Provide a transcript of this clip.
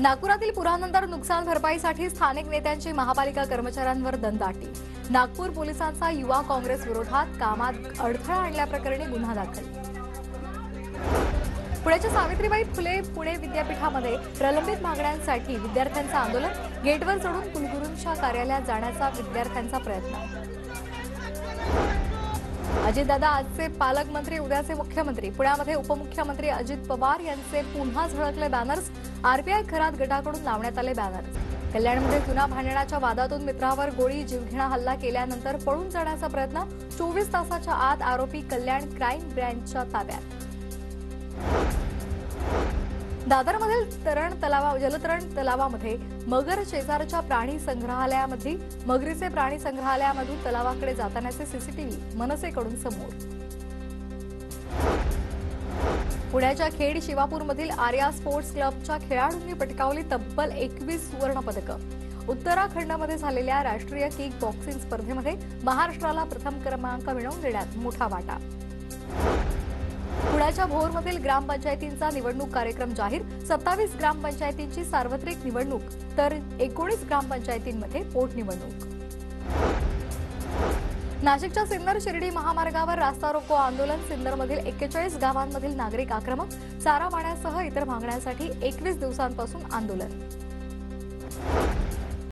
नागपुरातील पुरानंतर नुकसान भरपाईसाठी स्थानिक नेत्यांची महापालिका कर्मचाऱ्यांवर दंदाटी नागपूर पोलिसांचा युवा काँग्रेस विरोधात कामात अडथळा आणल्याप्रकरणी गुन्हा दाखल. पुण्याच्या सावित्रीबाई फुले पुणे विद्यापीठामध्ये प्रलंबित मागण्यांसाठी विद्यार्थ्यांचं आंदोलन गेटवर चढून कुलगुरूंच्या कार्यालयात जाण्याचा विद्यार्थ्यांचा प्रयत्न. अजितदादा आजचे पालकमंत्री उद्याचे मुख्यमंत्री पुण्यामध्ये उपमुख्यमंत्री अजित पवार यांचे पुन्हा झळकले बॅनर्स आरबीआय खरात गटाकडून लावण्यात आले बॅनर. कल्याणमध्ये जुना भांडणाच्या वादातून मित्रावर गोळी जीवघेणा हल्ला केल्यानंतर पळून जाण्याचा प्रयत्न चोवीस तासाच्या आत आरोपी कल्याण क्राईम ब्रँचच्या ताब्यात. दादरमधील तरण तलावा जलतरण तलावामध्ये मगर शेजारच्या प्राणी संग्रहालयामध्ये मगरीचे प्राणी संग्रहालयामधून तलावाकडे जातानाचे सीसीटीव्ही मनसेकडून समोर. पुण्याच्या खेड शिवापूरमधील आर्या स्पोर्ट्स क्लबच्या खेळाडूंनी पटकावली तब्बल एकवीस सुवर्ण पदकं उत्तराखंडमध्ये झालेल्या राष्ट्रीय किक बॉक्सिंग स्पर्धेमध्ये महाराष्ट्राला प्रथम क्रमांक मिळवून देण्यात मोठा वाटा. पुण्याच्या भोरमधील ग्रामपंचायतींचा निवडणूक कार्यक्रम जाहीर सत्तावीस ग्रामपंचायतींची सार्वत्रिक निवडणूक तर एकोणीस ग्रामपंचायतींमध्ये पोटनिवडणूक. नाशिकच्या सिन्नर शिर्डी महामार्गावर रास्ता रोको आंदोलन. सिन्नरमधील एक्केचाळीस गावांमधील नागरिक आक्रमक चारा पाण्यासह इतर मागण्यांसाठी एकवीस दिवसांपासून आंदोलन.